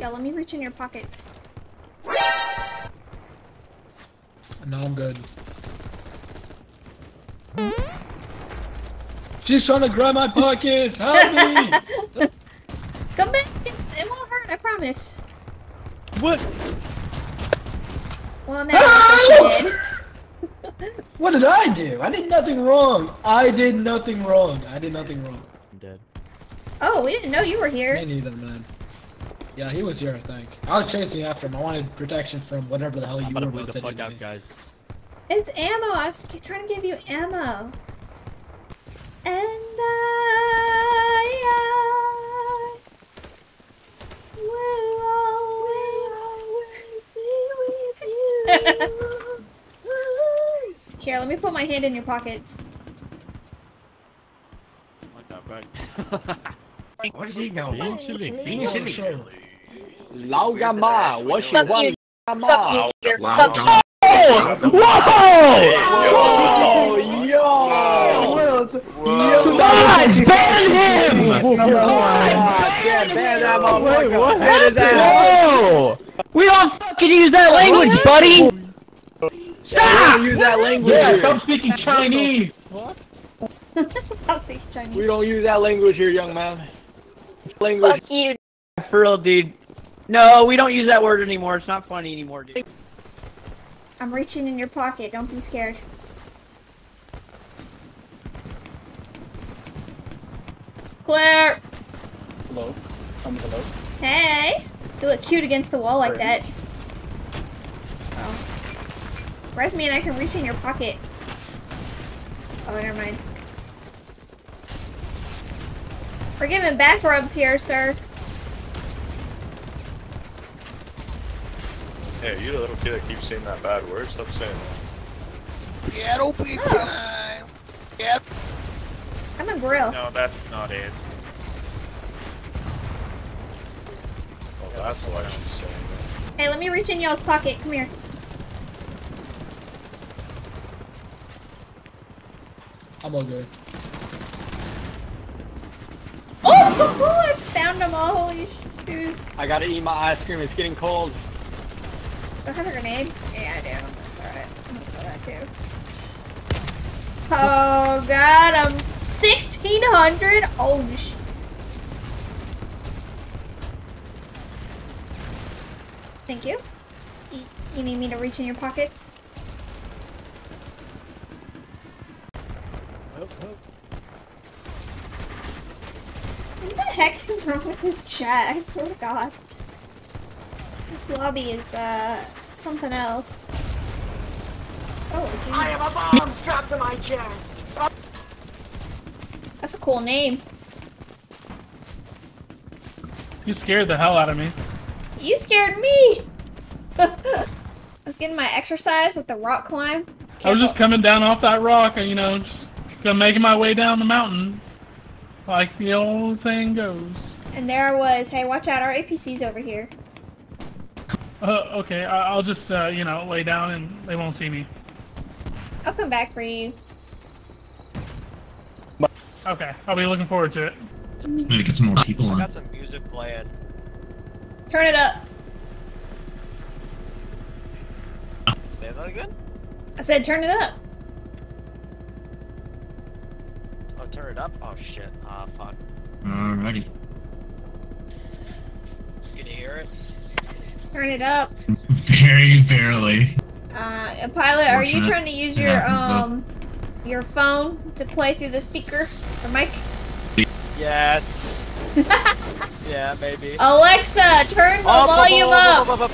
Yeah, let me reach in your pockets. No, I'm good. She's trying to grab my pockets! Help me! Come back! It, it won't hurt, I promise. what? Well, now I think you did. What did I do? I did nothing wrong. I did nothing wrong. I did nothing wrong. I'm dead. Oh, we didn't know you were here. Me here. neither, man. Yeah, he was here, I think. I was chasing after him. I wanted protection from whatever the hell you I'm were about to bleed the fuck do. out, guys. It's ammo. I was trying to give you ammo. And I, I will always be with you. Here, let me put my hand in your pockets. Like that, right? What is he going to do? Being silly. Lao Gama, what you want? Lao Gama. Whoa! Whoa! Yo! God, ban him! God, ban that motherfucker! What? Whoa! We don't fucking use that language, buddy! Stop! We don't use that language. Yeah, stop speaking Chinese. What? stop speaking Chinese. We don't use that language here, young man. Language. Fuck you. For real, dude. No, we don't use that word anymore. It's not funny anymore, dude. I'm reaching in your pocket. Don't be scared. Claire! Hello. Um, hello. Hey! You look cute against the wall like that. Oh. Where's me and I can reach in your pocket? Oh, never mind. We're giving back rubs here, sir. Hey, you the little kid that keeps saying that bad word, stop saying that. Oh. I'm a grill. No, that's not it. Well, that's why she's saying. Hey, let me reach in y'all's pocket. Come here. I'm all good. Oh, I found them all. Holy shoes. I gotta eat my ice cream. It's getting cold. Do I have a grenade? Yeah, I do. I'm gonna throw it. I'm gonna throw that too. Oh god, I'm 1600? Oh sh. Thank you. Y- You need me to reach in your pockets? What the heck is wrong with this chat? I swear to god. This lobby is, uh, something else. Oh, geez. I have a bomb strapped to my chest. That's a cool name. You scared the hell out of me. You scared me! I was getting my exercise with the rock climb. I was just coming down off that rock and, you know, just gonna making my way down the mountain. Like the old saying goes. And there I was. Hey, watch out, our APC's over here. Uh, okay, I- I'll just, uh, you know, lay down and they won't see me. I'll come back for you. Okay, I'll be looking forward to it. Maybe get some more people I on. got some music playing. Turn it up. Say that again? I said turn it up. Oh, turn it up? Oh shit. Ah, fuck. Alrighty. Can You hear it? Turn it up. Very barely. Uh, pilot, are you trying to use your, um, your phone to play through the speaker? Or mic? Yes. yeah, maybe. Alexa, turn the Oh, volume bu- bu- up!